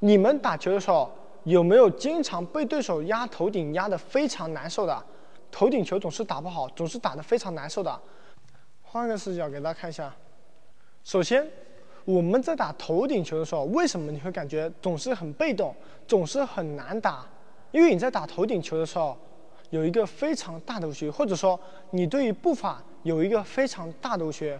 你们打球的时候有没有经常被对手压头顶压得非常难受的？头顶球总是打不好，总是打得非常难受的。换个视角给大家看一下。首先，我们在打头顶球的时候，为什么你会感觉总是很被动，总是很难打？因为你在打头顶球的时候，有一个非常大的误区，或者说你对于步伐有一个非常大的误区。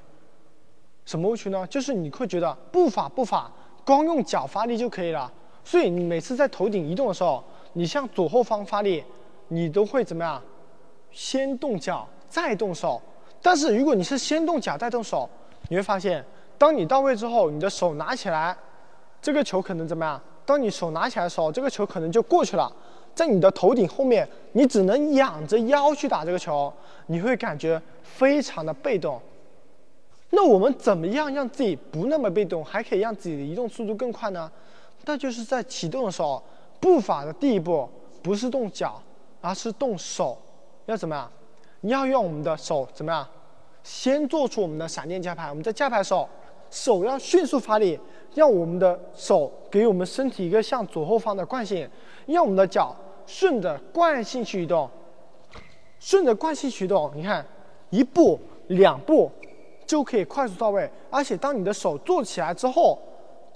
什么误区呢？就是你会觉得步伐步伐光用脚发力就可以了，所以你每次在头顶移动的时候，你向左后方发力，你都会怎么样？先动脚再动手。但是如果你是先动脚再动手，你会发现，当你到位之后，你的手拿起来，这个球可能怎么样？当你手拿起来的时候，这个球可能就过去了，在你的头顶后面，你只能仰着腰去打这个球，你会感觉非常的被动。那我们怎么样让自己不那么被动，还可以让自己的移动速度更快呢？那就是在启动的时候，步伐的第一步不是动脚，而是动手。要怎么样？你要用我们的手怎么样？先做出我们的闪电加拍。我们在加拍的时候，手要迅速发力，让我们的手给我们身体一个向左后方的惯性，让我们的脚顺着惯性去移动，顺着惯性驱动。你看，一步两步。就可以快速到位，而且当你的手做起来之后，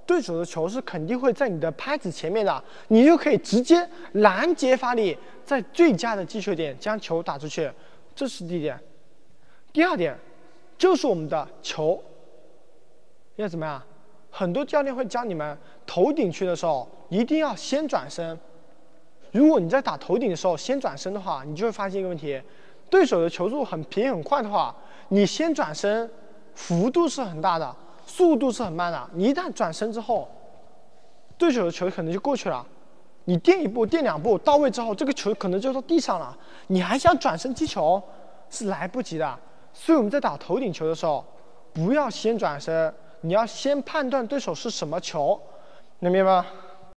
对手的球是肯定会在你的拍子前面的，你就可以直接拦截发力，在最佳的击球点将球打出去。这是第一点。第二点，就是我们的球要怎么样？很多教练会教你们头顶区的时候一定要先转身。如果你在打头顶的时候先转身的话，你就会发现一个问题：对手的球速很平很快的话，你先转身。幅度是很大的，速度是很慢的。你一旦转身之后，对手的球可能就过去了。你垫一步、垫两步到位之后，这个球可能就到地上了。你还想转身击球，是来不及的。所以我们在打头顶球的时候，不要先转身，你要先判断对手是什么球，能明白吗？